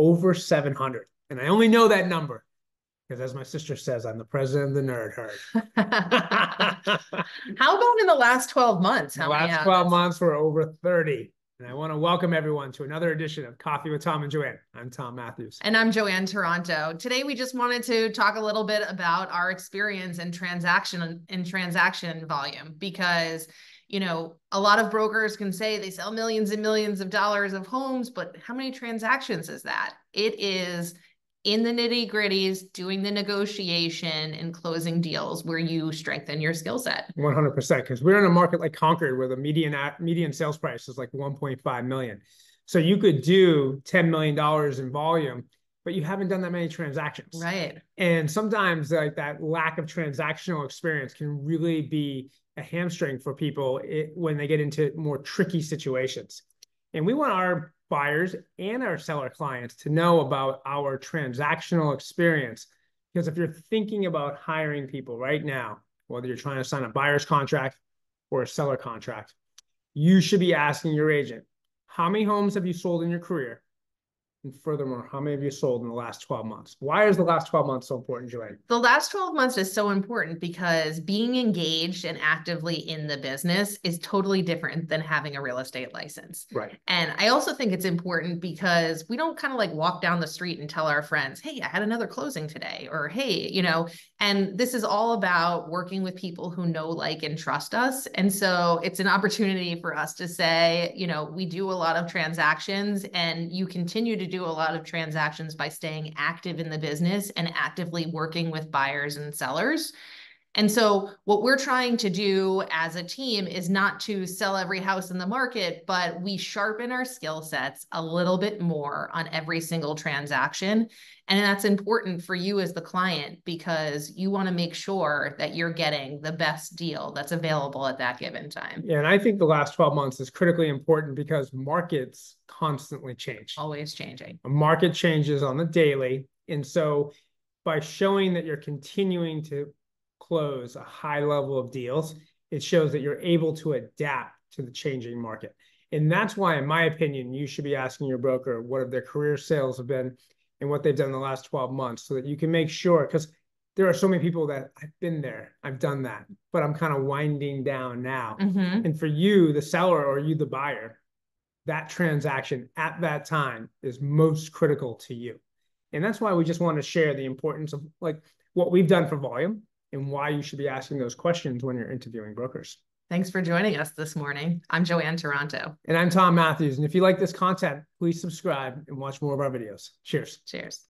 over 700. And I only know that number because, as my sister says, I'm the president of the nerd herd. How about in the last 12 months? the How many last 12 outlets? months were over 30. And I want to welcome everyone to another edition of Coffee with Tom and Joanne. I'm Tom Matthews. And I'm Joanne Taranto. Today we just wanted to talk a little bit about our experience in transaction in transaction volume because you know a lot of brokers can say they sell millions and millions of dollars of homes, but how many transactions is that? It is in the nitty gritties, doing the negotiation and closing deals where you strengthen your skill set. 100% because we're in a market like Concord where the median median sales price is like 1.5 million. So you could do 10 million dollars in volume, but you haven't done that many transactions. Right. And sometimes like that lack of transactional experience can really be a hamstring for people it, when they get into more tricky situations. And we want our buyers and our seller clients to know about our transactional experience. Because if you're thinking about hiring people right now, whether you're trying to sign a buyer's contract or a seller contract, you should be asking your agent, how many homes have you sold in your career? And furthermore, how many have you sold in the last 12 months? Why is the last 12 months so important, Joanne? The last 12 months is so important because being engaged and actively in the business is totally different than having a real estate license. Right. And I also think it's important because we don't kind of like walk down the street and tell our friends, hey, I had another closing today, or hey, you know, and this is all about working with people who know, like, and trust us. And so it's an opportunity for us to say, you know, we do a lot of transactions and you continue to do a lot of transactions by staying active in the business and actively working with buyers and sellers. And so, what we're trying to do as a team is not to sell every house in the market, but we sharpen our skill sets a little bit more on every single transaction. And that's important for you as the client because you want to make sure that you're getting the best deal that's available at that given time. Yeah, and I think the last 12 months is critically important because markets constantly change. Always changing. A market changes on the daily. And so by showing that you're continuing to close a high level of deals, it shows that you're able to adapt to the changing market. And that's why, in my opinion, you should be asking your broker what have their career sales have been and what they've done in the last 12 months so that you can make sure because there are so many people that I've been there, I've done that, but I'm kind of winding down now. Mhm. And for you, the seller, or you, the buyer, that transaction at that time is most critical to you. And that's why we just want to share the importance of like what we've done for volume and why you should be asking those questions when you're interviewing brokers. Thanks for joining us this morning. I'm Joanne Taranto. And I'm Tom Matthews. And if you like this content, please subscribe and watch more of our videos. Cheers. Cheers.